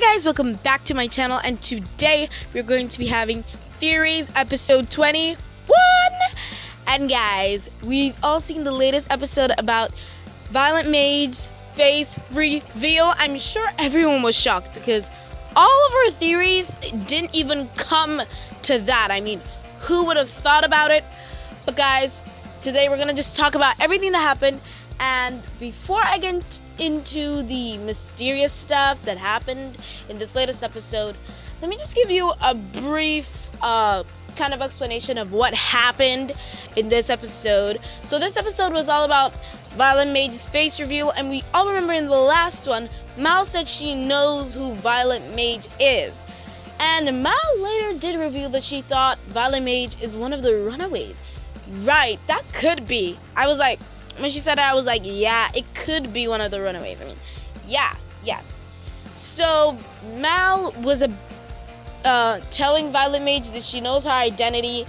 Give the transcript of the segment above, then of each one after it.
Hi guys, welcome back to my channel and today we're going to be having Theories episode 21! And guys, we've all seen the latest episode about Violet Mage's face reveal. I'm sure everyone was shocked because all of our theories didn't even come to that. I mean, who would have thought about it? But guys, today we're to just talk about everything that happened and before I get into the mysterious stuff that happened in this latest episode, let me just give you a brief uh, kind of explanation of what happened in this episode. So, this episode was all about Violet Mage's face reveal, and we all remember in the last one, Mal said she knows who Violet Mage is. And Mal later did reveal that she thought Violet Mage is one of the runaways. Right, that could be. I was like, when she said it, I was like, yeah, it could be one of the runaways. I mean, yeah, yeah. So Mal was a uh, telling Violet Mage that she knows her identity,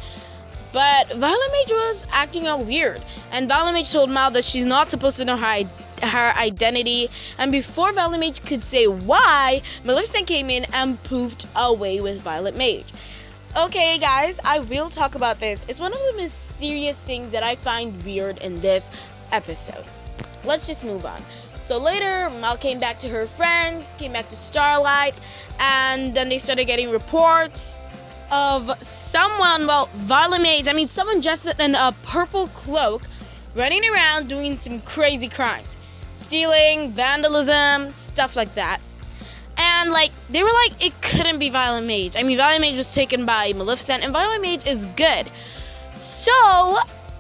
but Violet Mage was acting all weird, and Violet Mage told Mal that she's not supposed to know her her identity. And before Violet Mage could say why, Maleficent came in and poofed away with Violet Mage. Okay, guys, I will talk about this. It's one of the mysterious things that I find weird in this episode. Let's just move on. So later, Mal came back to her friends, came back to Starlight, and then they started getting reports of someone, well, Violet Mage, I mean, someone dressed in a purple cloak running around doing some crazy crimes stealing, vandalism, stuff like that. And, like, they were like, it couldn't be Violet Mage. I mean, Violet Mage was taken by Maleficent, and Violet Mage is good.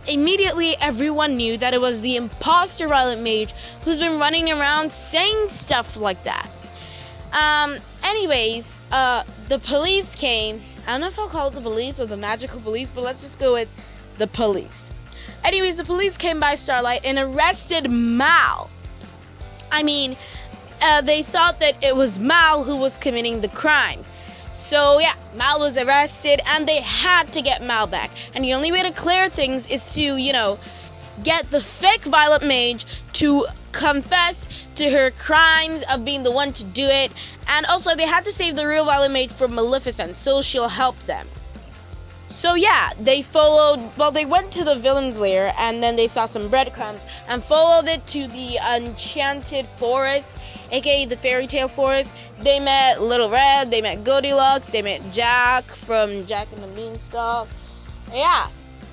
Immediately, everyone knew that it was the imposter Violet Mage who's been running around saying stuff like that. Um, anyways, uh, the police came. I don't know if I'll call it the police or the magical police, but let's just go with the police. Anyways, the police came by Starlight and arrested Mal. I mean, uh, they thought that it was Mal who was committing the crime. So yeah, Mal was arrested and they had to get Mal back. And the only way to clear things is to, you know, get the fake Violet Mage to confess to her crimes of being the one to do it. And also they had to save the real Violet Mage from Maleficent, so she'll help them. So yeah, they followed, well, they went to the villain's lair and then they saw some breadcrumbs and followed it to the enchanted forest, aka the fairy tale forest. They met Little Red, they met Goldilocks, they met Jack from Jack and the Beanstalk. Yeah,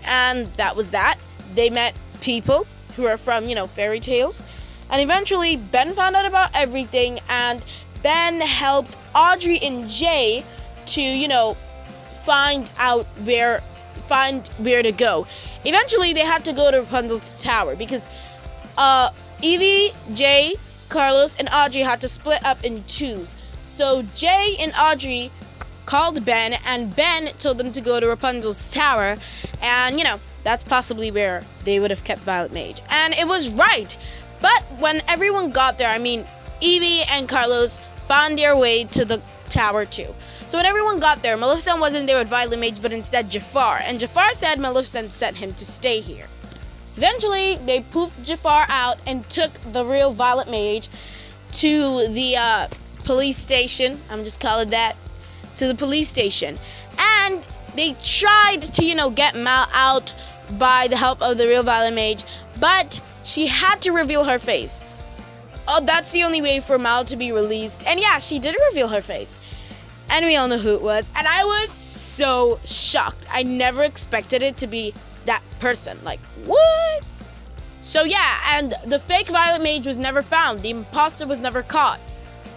and that was that. They met people who are from, you know, fairy tales. And eventually, Ben found out about everything and Ben helped Audrey and Jay to, you know, find out where find where to go. Eventually, they had to go to Rapunzel's tower because uh, Evie, Jay, Carlos, and Audrey had to split up in twos. So Jay and Audrey called Ben, and Ben told them to go to Rapunzel's tower, and you know that's possibly where they would have kept Violet Mage, and it was right. But when everyone got there, I mean, Evie and Carlos found their way to the tower too. So when everyone got there, Maleficent wasn't there with Violet Mage, but instead Jafar. And Jafar said Maleficent sent him to stay here. Eventually, they poofed Jafar out and took the real Violet Mage to the uh, police station. I'm just calling that to the police station. And they tried to, you know, get Mal out by the help of the real Violet Mage, but she had to reveal her face. Oh, that's the only way for Mal to be released. And yeah, she did reveal her face. And we all know who it was. And I was so shocked. I never expected it to be that person. Like, what? So yeah, and the fake Violet Mage was never found. The imposter was never caught.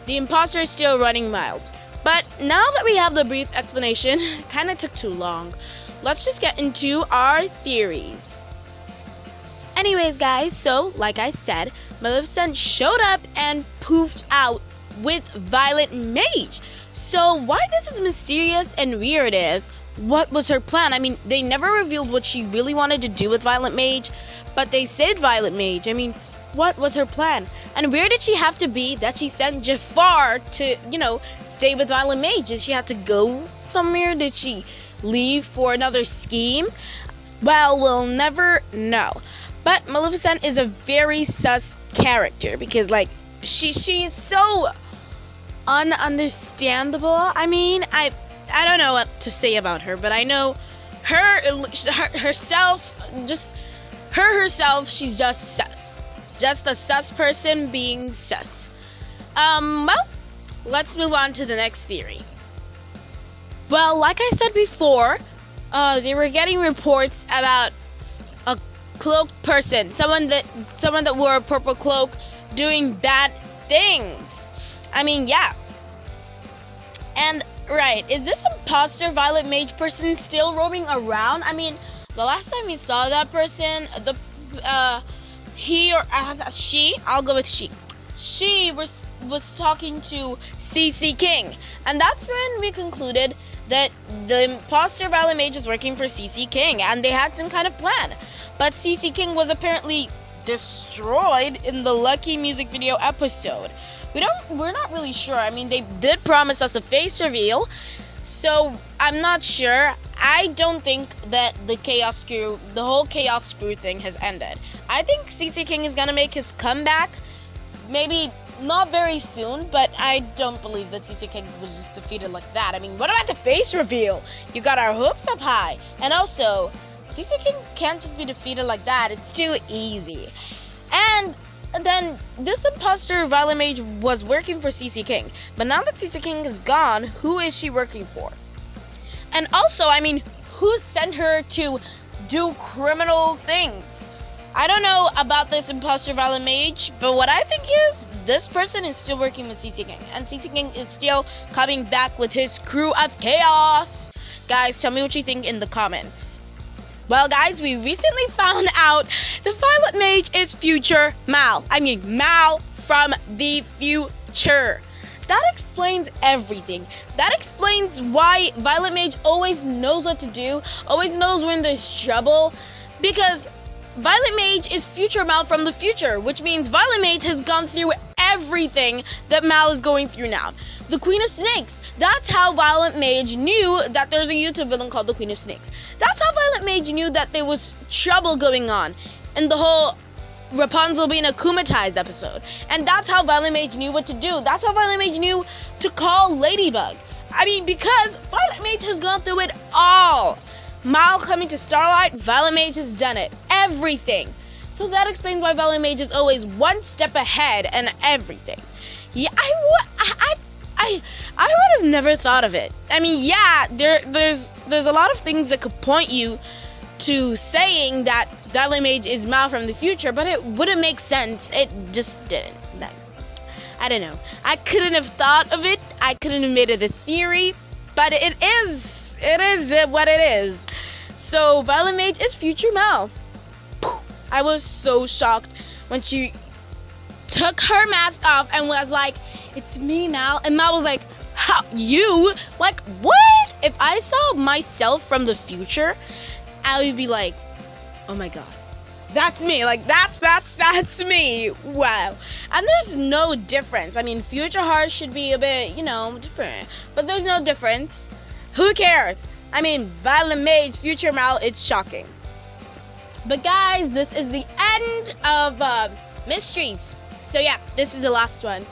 The imposter is still running mild. But now that we have the brief explanation, kind of took too long. Let's just get into our theories. Anyways, guys, so like I said, Maleficent showed up and poofed out with Violet Mage. So why this is mysterious and weird is what was her plan? I mean, they never revealed what she really wanted to do with Violet Mage, but they said Violet Mage. I mean, what was her plan? And where did she have to be that she sent Jafar to, you know, stay with Violet Mage? Did she have to go somewhere? Did she leave for another scheme? Well, we'll never know. But Maleficent is a very sus character because like she she's so ununderstandable. I mean, I I don't know what to say about her, but I know her, her herself just her herself she's just sus. Just a sus person being sus. Um well let's move on to the next theory. Well like i said before uh, they were getting reports about cloaked person. Someone that someone that wore a purple cloak doing bad things. I mean yeah. And right is this imposter violet mage person still roaming around? I mean the last time we saw that person, the uh, he or uh, she, I'll go with she. She was was talking to CC King, and that's when we concluded that the imposter Violet Mage is working for CC King, and they had some kind of plan. But CC King was apparently destroyed in the Lucky music video episode. We don't, we're not really sure. I mean, they did promise us a face reveal, so I'm not sure. I don't think that the Chaos Crew, the whole Chaos Crew thing has ended. I think CC King is gonna make his comeback. Maybe not very soon, but I don't believe that CC King was just defeated like that. I mean, what about the face reveal? You got our hopes up high. And also, CC King can't just be defeated like that. It's too easy. And then this imposter Violet Mage was working for CC King. But now that CC King is gone, who is she working for? And also, I mean, who sent her to do criminal things? I don't know about this imposter Violet Mage, but what I think is this person is still working with CC King, and CC King is still coming back with his crew of chaos. Guys, tell me what you think in the comments. Well, guys, we recently found out the Violet Mage is future Mal. I mean, Mal from the future that explains everything. That explains why Violet Mage always knows what to do, always knows when there's trouble, because Violet Mage is future Mal from the future, which means Violet Mage has gone through everything that Mal is going through now. The Queen of Snakes. That's how Violet Mage knew that there's a YouTube villain called the Queen of Snakes. That's how Violet Mage knew that there was trouble going on in the whole Rapunzel being akumatized episode. And that's how Violet Mage knew what to do. That's how Violet Mage knew to call Ladybug. I mean, because Violet Mage has gone through it all. Mal coming to Starlight, Violet Mage has done it. Everything. So that explains why Violet Mage is always one step ahead and everything. Yeah, I I, I, I would have never thought of it. I mean, yeah, there, there's, there's a lot of things that could point you to saying that Violet Mage is Mal from the future, but it wouldn't make sense. It just didn't. I don't know. I couldn't have thought of it. I couldn't have made it a theory, but it is. It is what it is. So Violet Mage is future Mal. I was so shocked when she took her mask off and was like, "It's me, Mal," and Mal was like, "How you? Like what?" If I saw myself from the future, I would be like, oh my god. That's me. Like that's that's that's me. Wow. And there's no difference. I mean, Future Heart should be a bit, you know, different. But there's no difference. Who cares? I mean, Violet Mage, Future Mal, it's shocking. But guys, this is the end of uh, mysteries. So yeah, this is the last one.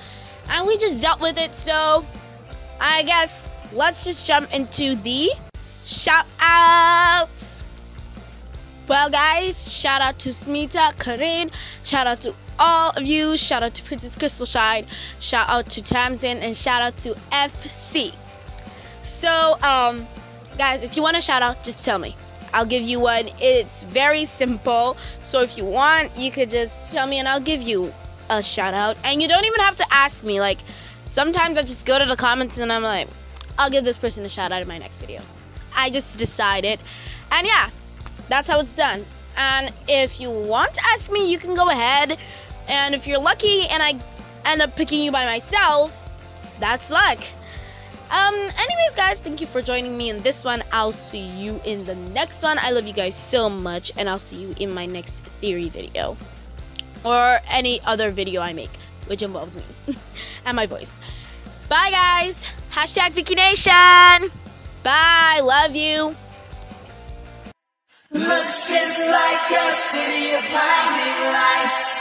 And we just dealt with it, so I guess let's just jump into the shout outs. Well, guys, shout out to Smita, Karin, shout out to all of you, shout out to Princess Crystal Shine, shout out to Tamsin, and shout out to FC. So, um, guys, if you want a shout out, just tell me. I'll give you one. It's very simple. So if you want, you could just tell me and I'll give you a shout out. And you don't even have to ask me. Like, sometimes I just go to the comments and I'm like, I'll give this person a shout out in my next video. I just decided. And yeah, that's how it's done. And if you want to ask me, you can go ahead. And if you're lucky and I end up picking you by myself, that's luck. Um, anyways, guys, thank you for joining me in this one. I'll see you in the next one. I love you guys so much, and I'll see you in my next theory video. Or any other video I make, which involves me and my voice. Bye, guys. Hashtag Vicki Nation. Bye. Love you. Looks just like a city of blinding lights.